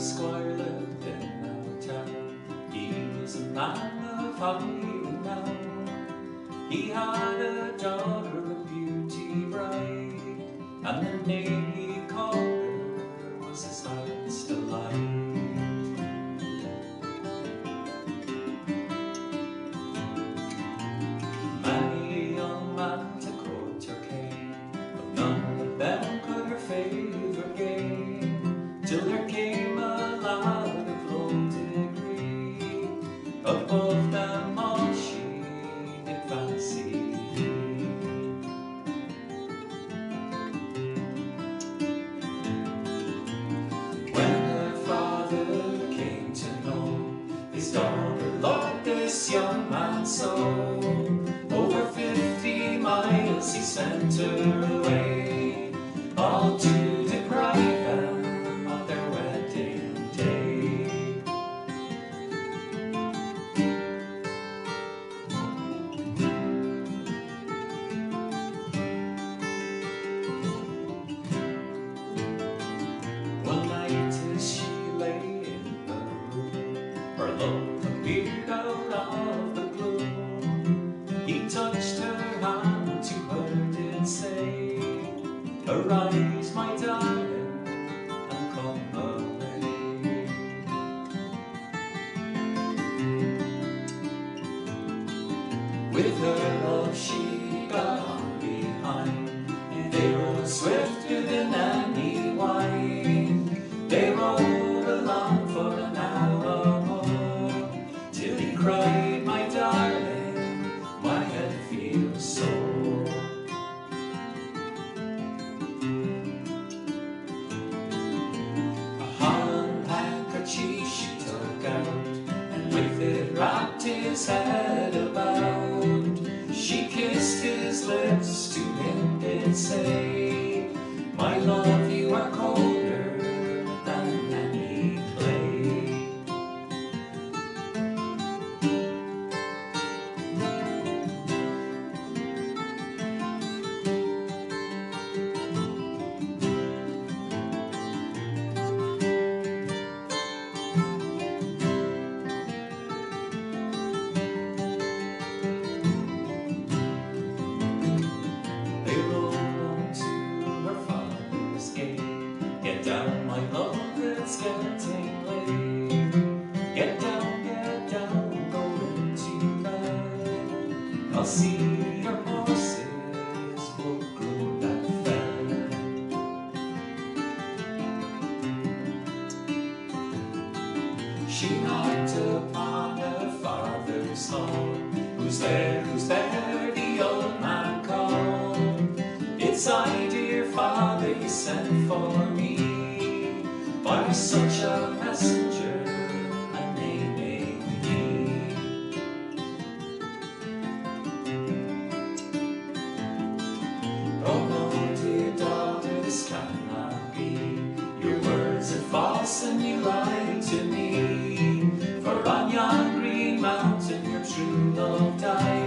squire lived in our town. He was a man of high renown. He had a daughter of beauty bright, and the name he called her was his heart's delight. So, over fifty miles he sent her away, all to deprive them of their wedding day. One night as she lay in the room, her love With her love she got on behind and They rode swift swifter than any wine They rode along for an hour more Till he cried, my darling, my head feels sore A handkerchief she took out And with it wrapped his head about kissed Who's there? Who's there? The old man called. It's I, dear father, you sent for me. By such a messenger. I'll die.